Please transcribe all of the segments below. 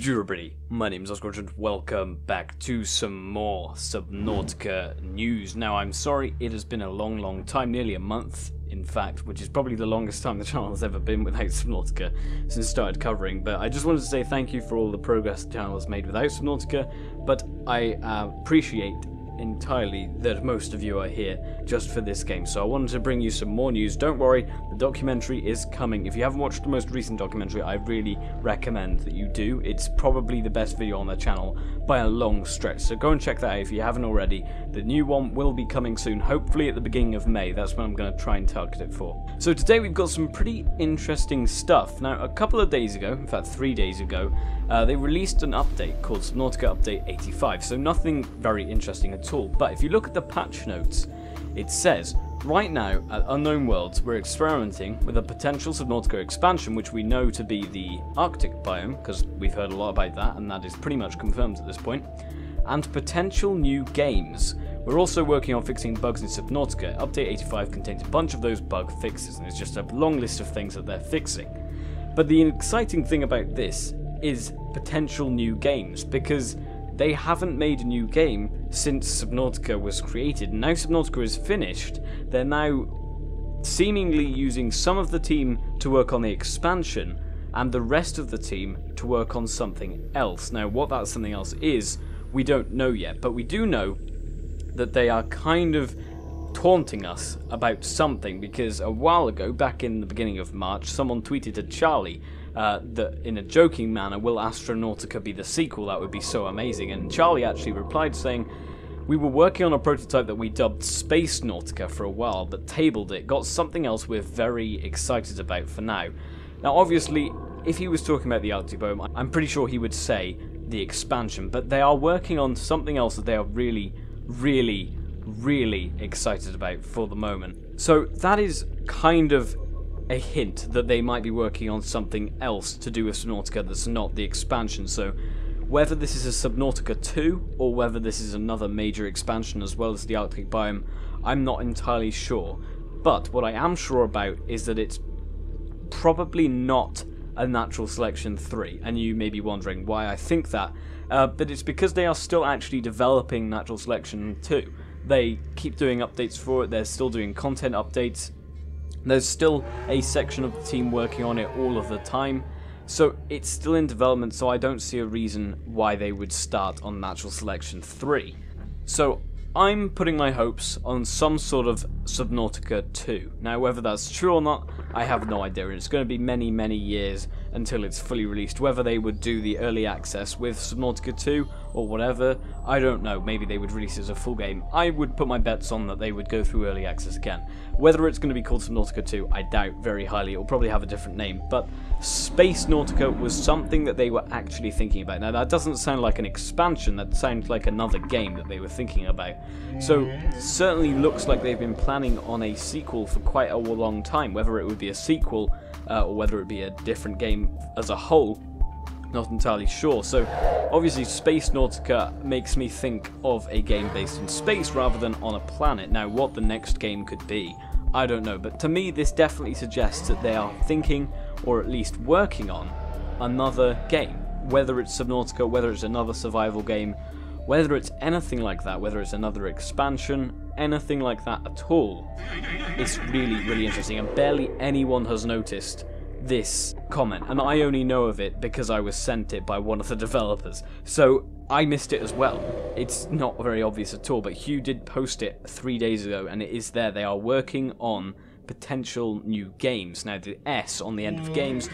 GG everybody, my name is Oscar and welcome back to some more Subnautica news. Now I'm sorry it has been a long long time, nearly a month in fact, which is probably the longest time the channel has ever been without Subnautica since I started covering, but I just wanted to say thank you for all the progress the channel has made without Subnautica, but I uh, appreciate entirely that most of you are here just for this game. So I wanted to bring you some more news. Don't worry, the documentary is coming. If you haven't watched the most recent documentary, I really recommend that you do. It's probably the best video on the channel by a long stretch. So go and check that out if you haven't already. The new one will be coming soon, hopefully at the beginning of May. That's when I'm going to try and target it for. So today we've got some pretty interesting stuff. Now, a couple of days ago, in fact three days ago, uh, they released an update called Subnautica Update 85. So nothing very interesting at all. But if you look at the patch notes, it says, Right now, at Unknown Worlds, we're experimenting with a potential Subnautica expansion, which we know to be the Arctic biome, because we've heard a lot about that, and that is pretty much confirmed at this point, and potential new games. We're also working on fixing bugs in Subnautica. Update 85 contains a bunch of those bug fixes, and it's just a long list of things that they're fixing. But the exciting thing about this is potential new games, because they haven't made a new game since Subnautica was created. Now Subnautica is finished, they're now seemingly using some of the team to work on the expansion and the rest of the team to work on something else. Now, what that something else is, we don't know yet, but we do know that they are kind of taunting us about something because a while ago, back in the beginning of March, someone tweeted to Charlie uh, that in a joking manner, will Astronautica be the sequel? That would be so amazing. And Charlie actually replied saying, we were working on a prototype that we dubbed Space Nautica for a while, but tabled it, got something else we're very excited about for now. Now obviously, if he was talking about the Arctic Biome, I'm pretty sure he would say the expansion, but they are working on something else that they are really, really, really excited about for the moment. So that is kind of a hint that they might be working on something else to do with Subnautica that's not the expansion. So whether this is a Subnautica 2 or whether this is another major expansion as well as the Arctic biome, I'm not entirely sure. But what I am sure about is that it's probably not a Natural Selection 3. And you may be wondering why I think that. Uh, but it's because they are still actually developing Natural Selection 2. They keep doing updates for it, they're still doing content updates, there's still a section of the team working on it all of the time, so it's still in development, so I don't see a reason why they would start on Natural Selection 3. So I'm putting my hopes on some sort of Subnautica 2. Now, whether that's true or not, I have no idea. It's going to be many, many years until it's fully released. Whether they would do the early access with Subnautica 2 or whatever, I don't know. Maybe they would release it as a full game. I would put my bets on that they would go through early access again. Whether it's going to be called Subnautica 2, I doubt very highly. It will probably have a different name. But Space Nautica was something that they were actually thinking about. Now, that doesn't sound like an expansion. That sounds like another game that they were thinking about. So, certainly looks like they've been planning on a sequel for quite a long time. Whether it would be a sequel uh, or whether it be a different game as a whole, not entirely sure. So, obviously, Space Nautica makes me think of a game based in space rather than on a planet. Now, what the next game could be, I don't know. But to me, this definitely suggests that they are thinking, or at least working on, another game. Whether it's Subnautica, whether it's another survival game, whether it's anything like that, whether it's another expansion, anything like that at all, it's really, really interesting. And barely anyone has noticed this comment, and I only know of it because I was sent it by one of the developers. So I missed it as well. It's not very obvious at all, but Hugh did post it three days ago, and it is there. They are working on potential new games. Now, the S on the end of games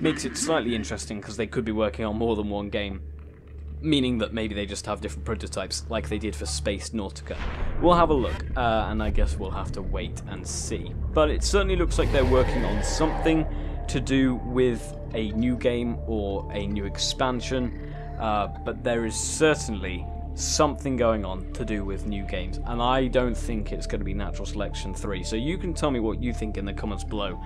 makes it slightly interesting because they could be working on more than one game meaning that maybe they just have different prototypes like they did for Space Nautica. We'll have a look, uh, and I guess we'll have to wait and see. But it certainly looks like they're working on something to do with a new game or a new expansion, uh, but there is certainly something going on to do with new games, and I don't think it's going to be Natural Selection 3. So you can tell me what you think in the comments below.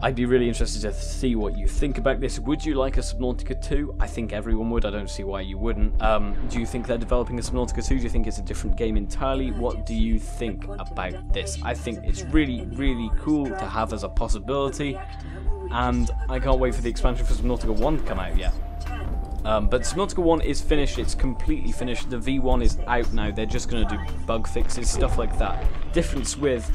I'd be really interested to see what you think about this. Would you like a Subnautica 2? I think everyone would. I don't see why you wouldn't. Um, do you think they're developing a Subnautica 2? Do you think it's a different game entirely? What do you think about this? I think it's really, really cool to have as a possibility. And I can't wait for the expansion for Subnautica 1 to come out yet. Um, but Subnautica 1 is finished, it's completely finished. The V1 is out now, they're just going to do bug fixes, stuff like that. Difference with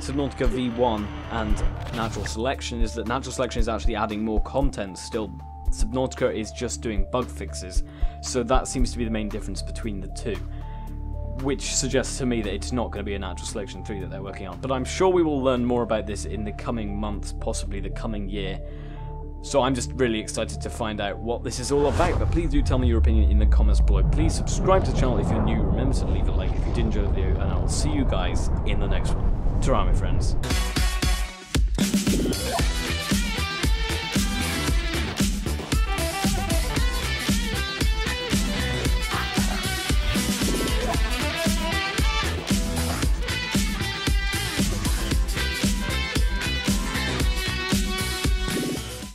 Subnautica V1 and Natural Selection is that Natural Selection is actually adding more content still. Subnautica is just doing bug fixes, so that seems to be the main difference between the two. Which suggests to me that it's not going to be a Natural Selection 3 that they're working on. But I'm sure we will learn more about this in the coming months, possibly the coming year. So I'm just really excited to find out what this is all about, but please do tell me your opinion in the comments below. Please subscribe to the channel if you're new, remember to leave a like if you did enjoy the video, and I'll see you guys in the next one. Ta-ra, my friends.